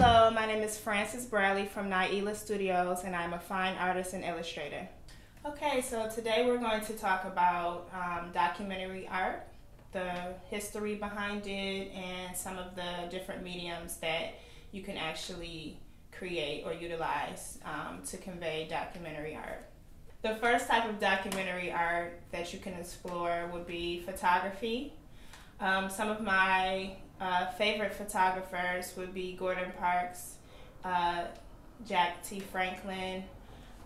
Hello, my name is Frances Bradley from Nielah Studios, and I'm a fine artist and illustrator. Okay, so today we're going to talk about um, documentary art, the history behind it, and some of the different mediums that you can actually create or utilize um, to convey documentary art. The first type of documentary art that you can explore would be photography. Um, some of my uh, favorite photographers would be Gordon Parks, uh, Jack T. Franklin,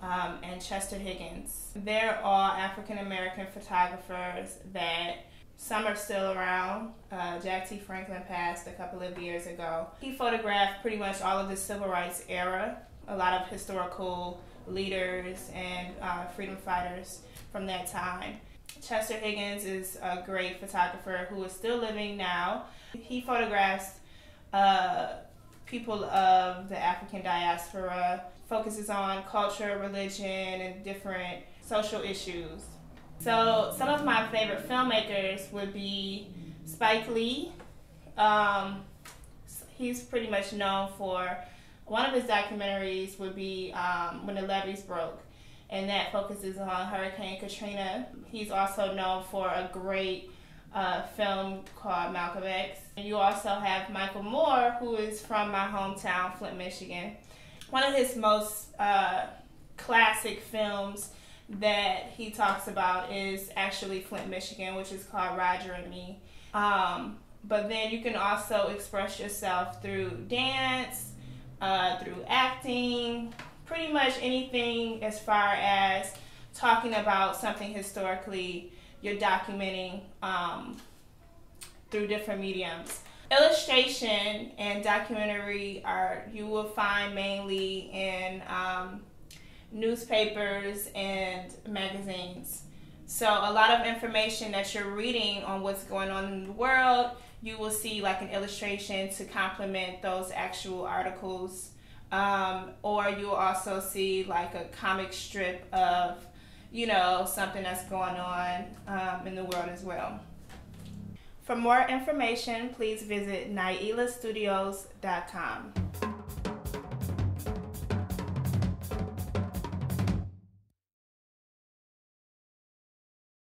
um, and Chester Higgins. They're all African American photographers that some are still around. Uh, Jack T. Franklin passed a couple of years ago. He photographed pretty much all of the civil rights era, a lot of historical leaders and uh, freedom fighters from that time. Chester Higgins is a great photographer who is still living now. He photographs uh, people of the African diaspora, focuses on culture, religion, and different social issues. So, some of my favorite filmmakers would be Spike Lee. Um, he's pretty much known for one of his documentaries would be um, When the Levees Broke and that focuses on Hurricane Katrina. He's also known for a great uh, film called Malcolm X. And you also have Michael Moore, who is from my hometown, Flint, Michigan. One of his most uh, classic films that he talks about is actually Flint, Michigan, which is called Roger and Me. Um, but then you can also express yourself through dance, uh, through acting, pretty much anything as far as talking about something historically you're documenting um, through different mediums. Illustration and documentary are you will find mainly in um, newspapers and magazines. So a lot of information that you're reading on what's going on in the world, you will see like an illustration to complement those actual articles um, or you'll also see like a comic strip of, you know, something that's going on um, in the world as well. For more information, please visit nielahstudios.com.